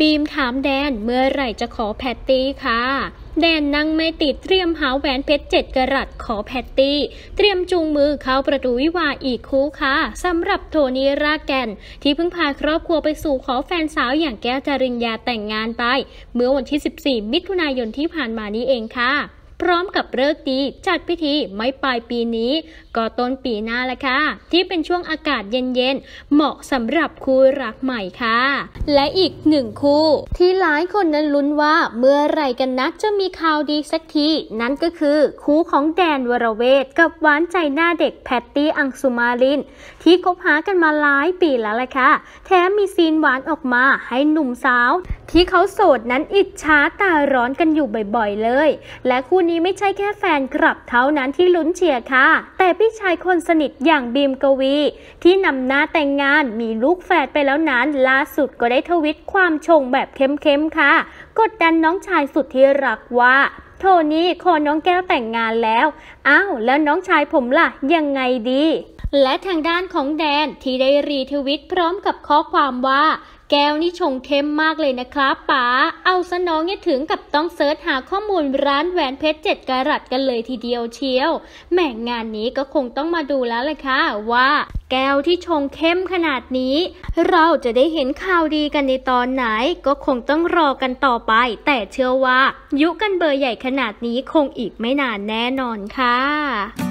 บีมถามแดนเมื่อไหร่จะขอแพตตี้ค่ะ แดนนั่งไม่ติดเตรียมหาแหวนเพชรเจ็ดกะรัตขอแพตตี้ เตรียมจูงมือเข้าประตูวิวาห์อีกคู่ค่ะสำหรับโทนี่รากแก่น ที่เพิ่งพาครอบครัวไปสู่ขอแฟนสาวอย่างแก้วจริญญาแต่งงานไป เมื่อวันที่ 14 มิถุนายนที่ผ่านมานี้เองค่ะ พร้อมกับฤกษ์ดีจัดพิธีไม่ปลายปีนี้ ก็ต้นปีหน้าละค่ะ ที่เป็นช่วงอากาศเย็นๆ เหมาะสำหรับคู่รักใหม่ค่ะ และอีกหนึ่งคู่ ที่หลายคนนั้นลุ้นว่าเมื่อไรกันนะจะมีข่าวดีสักที นั่นก็คือคู่ของแดนวรเวทกับหวานใจหน้าเด็กแพตตี้อังสุมาลิน ที่คบหากันมาหลายปีแล้วละค่ะ แถมมีซีนหวานออกมาให้หนุ่มสาว ที่เขาโสดนั้นอิจฉาตาร้อนกันอยู่บ่อยๆเลย และคู่นี้ไม่ใช่แค่แฟนคลับเท่านั้นที่ลุ้นเชียร์ค่ะ แต่พี่ชายคนสนิทอย่างบีมกวี ที่นำหน้าแต่งงานมีลูกแฝดไปแล้วนั้นล่าสุดก็ได้ทวิตความชงแบบเข้มๆค่ะ กดดันน้องชายสุดที่รักว่าโทนี่ขอน้องแก้วแต่งงานแล้ว อ้าว แล้วน้องชายผมล่ะ ยังไงดี และทางด้านของแดนที่ได้รีทวิตพร้อมกับข้อความว่า แก้วนี่ชงเข้มมากเลยนะครับป๋า เอาซะน้องเนี่ยถึงกับต้องเซิร์ชหาข้อมูลร้านแหวนเพชรเจ็ดกะรัตกันเลยทีเดียวเชียว แหม่งานนี้ก็คงต้องมาดูแล้วเลยค่ะว่าแก้วที่ชงเข้มขนาดนี้ เราจะได้เห็นข่าวดีกันในตอนไหน ก็คงต้องรอกันต่อไป แต่เชื่อว่า ยุกันเบอร์ใหญ่ขนาดนี้คงอีกไม่นานแน่นอนค่ะ